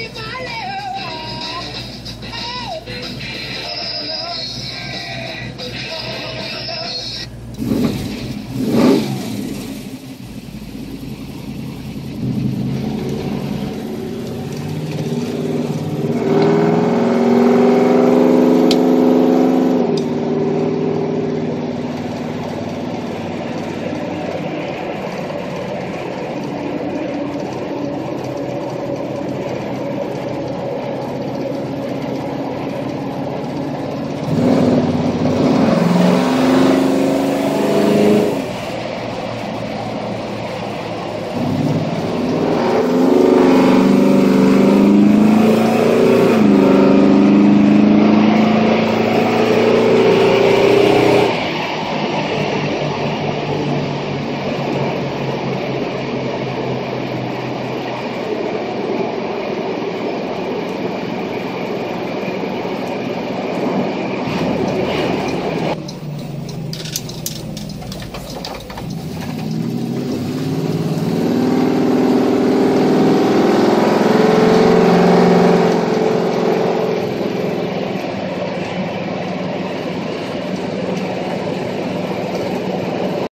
mi vale.